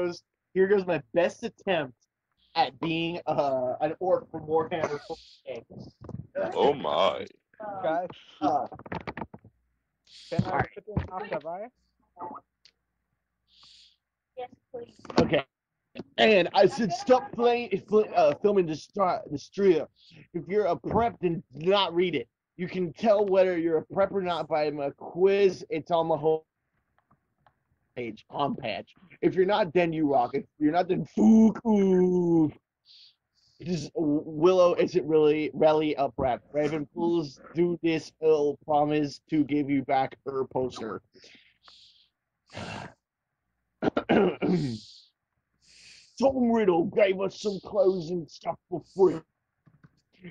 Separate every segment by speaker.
Speaker 1: goes here goes my best attempt at being uh, an orc from Warhammer 40K.
Speaker 2: Oh my.
Speaker 3: Guys,
Speaker 1: Uh,
Speaker 3: can I
Speaker 1: Alright.
Speaker 3: put in half the vibe?
Speaker 4: Yes, please.
Speaker 1: okay. And I said stop playing, uh, filming the stra- the stream. If you're a prep, then do not read it. You can tell whether you're a prep or not by my quiz. It's on the whole page, on patch. If you're not, then you rock. If you're not, then oof. Just, Willow isn't really really a prep. Raven, please do this. I'll promise to give you back her poster. Tom Riddle gave us some clothes and stuff for free.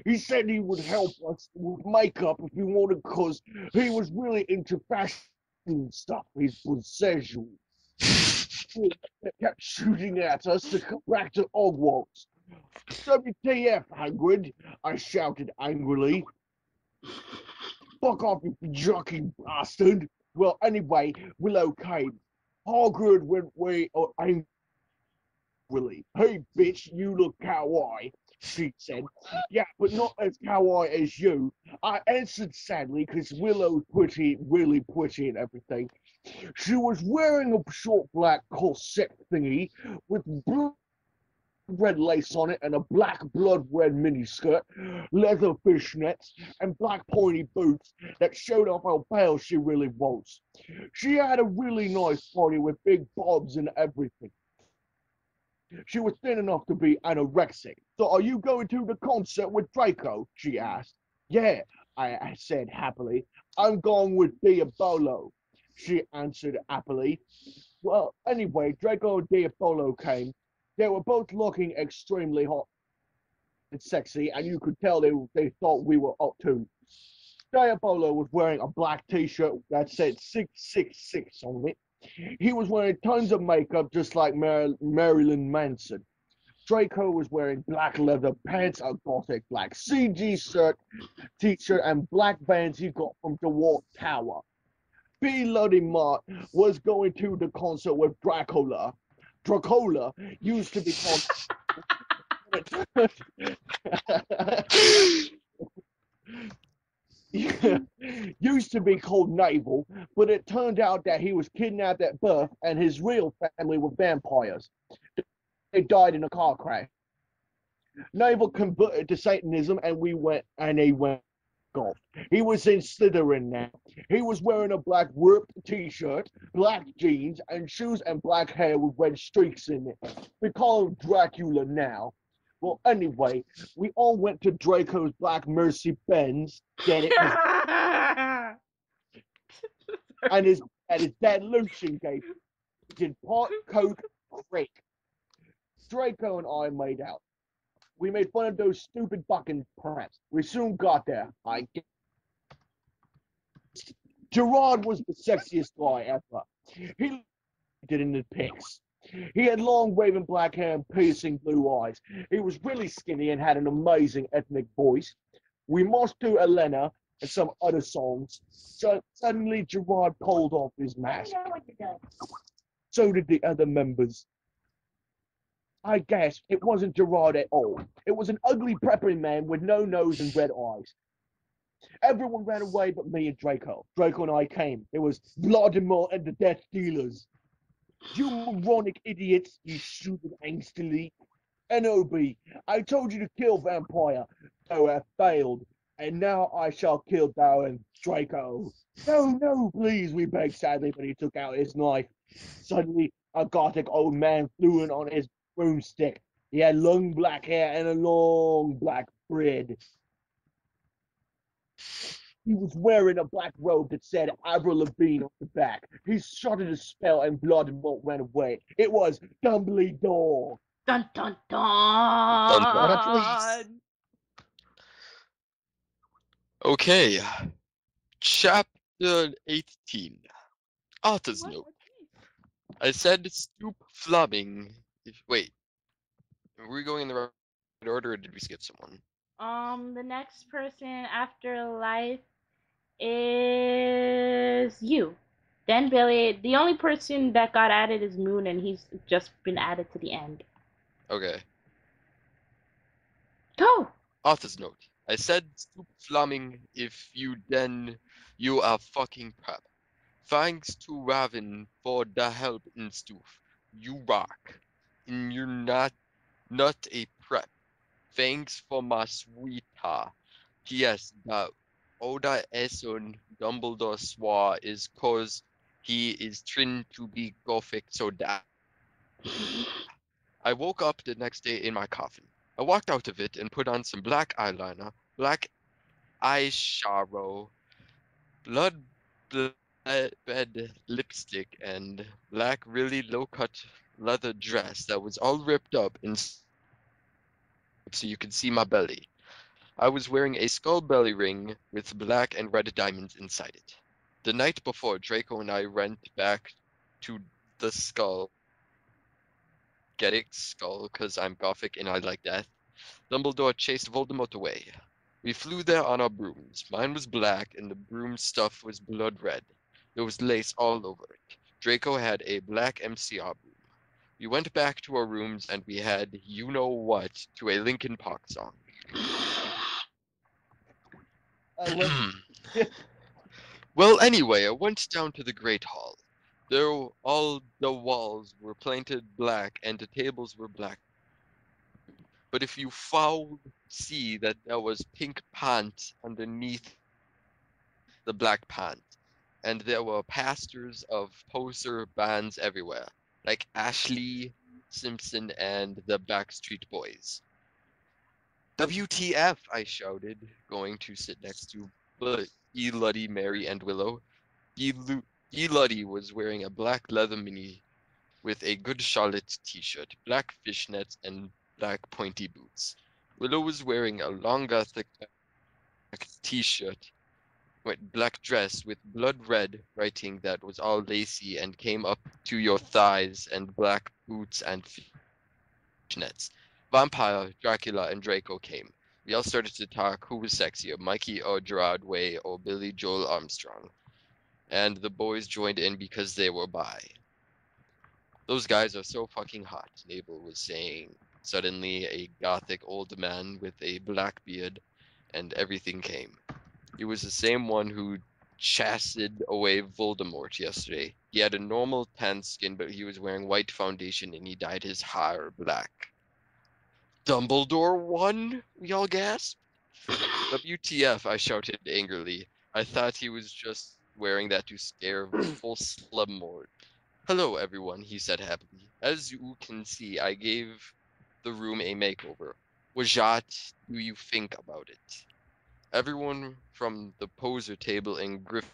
Speaker 1: He said he would help us with makeup if we wanted, because he was really into fashion stuff. He was. He kept shooting at us to come back to Hogwarts. WTF, Hagrid, I shouted angrily. Fuck off, you jockey bastard. Well, anyway, Willow came. Hagrid went way uh, angrily. Hey, bitch, you look kawaii, she said. Yeah, but not as kawaii as you. I answered sadly because Willow's pretty, really pretty and everything. She was wearing a short black corset thingy with blue red lace on it and a black blood red miniskirt, leather fishnets, and black pointy boots that showed off how pale she really was. She had a really nice body with big bobs and everything. She was thin enough to be anorexic. So are you going to the concert with Draco? She mm. asked. Yeah, I, I said happily. I'm going with Diabolo, she answered happily. Well, anyway, Draco and Diabolo came. They were both looking extremely hot and sexy, and you could tell they they thought we were up to. Diabolo was wearing a black t-shirt that said 666 on it. He was wearing tons of makeup just like Mar- Marilyn Manson. Draco was wearing black leather pants, a gothic black CG shirt, t-shirt, and black bands he got from DeWalt Tower. B. Luddy Mart was going to the concert with Dracula. Dracola used to be called used to be called Neville, but it turned out that he was kidnapped at birth and his real family were vampires. They died in a car crash. Neville converted to Satanism and we went and he went golf. He was in Slytherin now. He was wearing a black ripped t-shirt, black jeans, and shoes and black hair with red streaks in it. We call him Dracula now. Well, anyway, we all went to Draco's Black Mercy Benz, get it? and his and his dad Lucian gave did pot coke creek. Draco and I made out. We made fun of those stupid fucking preps. We soon got there. I guess. Gerard was the sexiest guy ever. He did in the pics. He had long waving black hair and piercing blue eyes. He was really skinny and had an amazing ethnic voice. We marched to Helena and some other songs. So suddenly Gerard pulled off his mask.
Speaker 4: know what you're doing.
Speaker 1: So did the other members. I guess it wasn't Gerard at all. It was an ugly prepping man with no nose and red eyes. Everyone ran away but me and Draco. Draco and I came. It was Vladimir and the Death Dealers. You moronic idiots, he shouted angstily. NOB, I told you to kill Vampire, so I failed, and now I shall kill Darren Draco. No, no, please, we begged sadly, but he took out his knife. Suddenly, a gothic old man flew in on his broomstick. He had long black hair and a long black beard. He was wearing a black robe that said Avril Lavigne on the back. He shouted a spell and blood and Voldemort went away. It was Dumbledore.
Speaker 5: Dun dun dun.
Speaker 2: Dun, dun, please. Okay. Chapter 18. Author's
Speaker 5: What?
Speaker 2: note. I said stoop flubbing. If, wait. Were we going in the right order or did we skip someone?
Speaker 5: Um, the next person after life is you, Then Billy. The only person that got added is Moon, and he's just been added to the end.
Speaker 2: Okay.
Speaker 5: Go.
Speaker 2: Author's note. I said stupid flaming if you then you are fucking prep. Thanks to Raven for the help in Stoof. You rock. And you're not not a prep. Thanks for my sweetheart. P.S. The Oda Eson Dumbledore swore is cause he is trained to be gothic so that I woke up the next day in my coffin. I walked out of it and put on some black eyeliner, black eyeshadow, blood red lipstick, and black really low cut leather dress that was all ripped up and so you could see my belly. I was wearing a skull belly ring with black and red diamonds inside it. The night before, Draco and I went back to the skull. Get it? Skull, because I'm gothic and I like death. Dumbledore chased Voldemort away. We flew there on our brooms. Mine was black, and the broom stuff was blood red. There was lace all over it. Draco had a black MCR broom. We went back to our rooms, and we had you know what to a Linkin Park song.
Speaker 1: Uh,
Speaker 2: well, anyway, I went down to the Great Hall. There, all the walls were painted black, and the tables were black. But if you foul see that there was pink pants underneath the black pants, and there were pastors of poser bands everywhere, like Ashlee Simpson and the Backstreet Boys. WTF! I shouted, going to sit next to E. Luddy, Mary, and Willow. E. Lu-. Luddy was wearing a black leather mini with a Good Charlotte t-shirt, black fishnets, and black pointy boots. Willow was wearing a long gothic black t-shirt, with black dress with blood red writing that was all lacy and came up to your thighs, and black boots and fishnets. Vampire, Dracula, and Draco came. We all started to talk who was sexier, Mikey or Gerard Way or Billy Joel Armstrong. And the boys joined in because they were bi. Those guys are so fucking hot, Nabel was saying. Suddenly, a gothic old man with a black beard and everything came. He was the same one who chased away Voldemort yesterday. He had a normal tan skin, but he was wearing white foundation and he dyed his hair black. Dumbledore won? We all gasped. WTF, I shouted angrily. I thought he was just wearing that to scare full slumlord. Hello, everyone, he said happily. As you can see, I gave the room a makeover. What do you think about it? Everyone from the poser table in Griff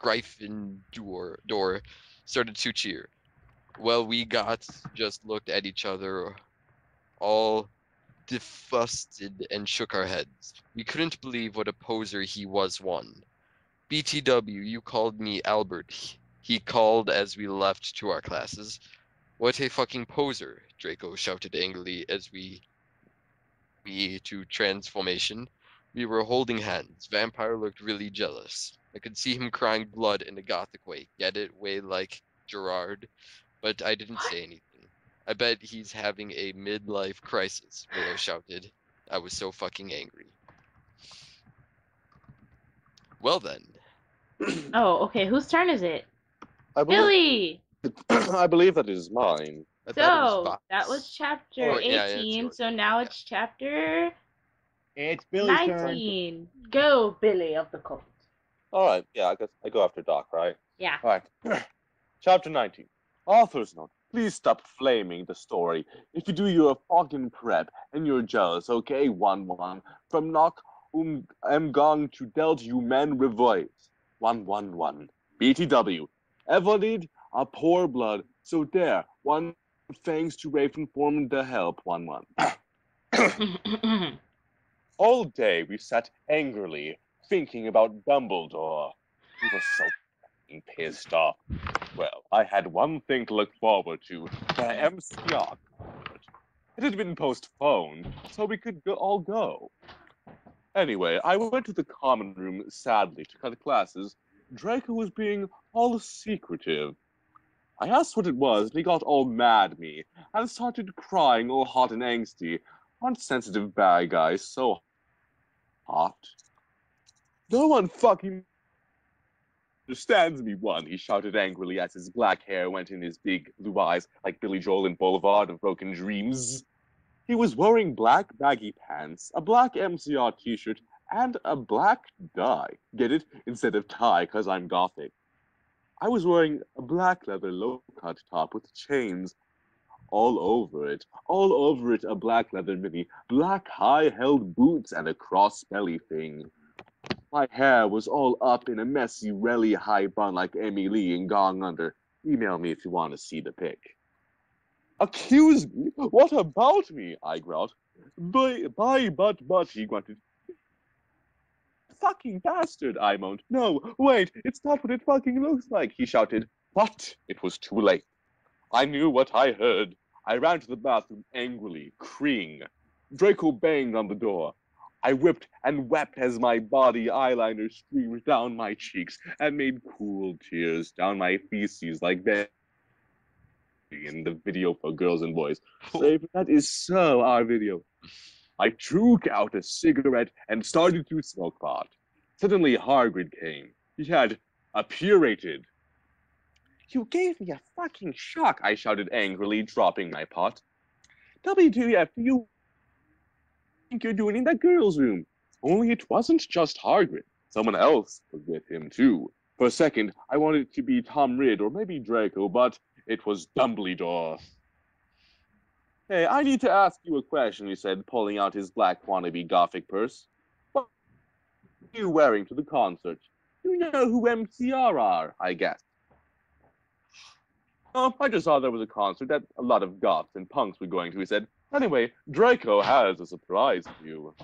Speaker 2: Gryffindor door started to cheer. Well, we got just looked at each other, all disgusted, and shook our heads. We couldn't believe what a poser he was. One. BTW, you called me Albert. He called as we left to our classes. What a fucking poser! Draco shouted angrily as we we to transformation. We were holding hands. Vampire looked really jealous. I could see him crying blood in a gothic way. Get it? Way like Gerard. But I didn't say anything. I bet he's having a midlife crisis, Willow shouted. I was so fucking angry. Well then.
Speaker 5: Oh, okay. Whose turn is it?
Speaker 6: I believe,
Speaker 5: Billy.
Speaker 6: I believe that is mine.
Speaker 2: I
Speaker 5: So
Speaker 2: was
Speaker 5: that was chapter
Speaker 2: Oh, yeah, yeah,
Speaker 5: 18.
Speaker 2: yours.
Speaker 5: so now it's chapter
Speaker 1: It's Billy's turn.
Speaker 5: 19. Go, Billy of the cult.
Speaker 6: All right, yeah, I guess I go after Doc, right?
Speaker 5: Yeah.
Speaker 6: All right. Chapter 19. Author's note. Please stop flaming the story. If you do, you're a fucking prep, and you're jealous, okay? 1 1. From knock um am going to dealt you men revoice. 1 1 1. BTW. Evolid a poor blood, so there. One thanks to Raven forming the help. 1 1. All day we sat angrily thinking about Dumbledore. He was so pissed off. Well, I had one thing to look forward to the MCR. It had been postponed, so we could go, all go. Anyway, I went to the common room sadly to cut the classes, Draco was being all secretive. I asked what it was, and he got all mad me and started crying all hot and angsty. Sensitive bad guys so hot? No one fucking understands me, one, he shouted angrily as his black hair went in his big blue eyes like Billy Joel in Boulevard of Broken Dreams. He was wearing black baggy pants, a black MCR t shirt, and a black dye. Get it? Instead of tie, because I'm gothic. I was wearing a black leather low cut top with chains all over it. All over it, a black leather mini, black high held boots, and a cross belly thing. My hair was all up in a messy, really high bun like Amy Lee in Going Under. Email me if you want to see the pic. Accuse me? What about me? I growled. By, by, but, but, he grunted. Fucking bastard, I moaned. No, wait, it's not what it fucking looks like, he shouted. But it was too late. I knew what I heard. I ran to the bathroom angrily, creeing. Draco banged on the door. I whipped and wept as my body eyeliner streamed down my cheeks and made cool tears down my feces like that in the video for girls and boys. That is so our video. I took out a cigarette and started to smoke pot. Suddenly Hargrid came. He had appurated. You gave me a fucking shock, I shouted angrily, dropping my pot. WTF you think you're doing in that girl's room? Only it wasn't just Hargrid. Someone else was with him, too. For a second, I wanted it to be Tom Ridd or maybe Draco, but it was Dumbledore. Hey, I need to ask you a question, he said, pulling out his black wannabe gothic purse. What are you wearing to the concert? You know who MCR are, I guess. Oh, I just saw there was a concert that a lot of goths and punks were going to, he said. Anyway, Draco has a surprise for you.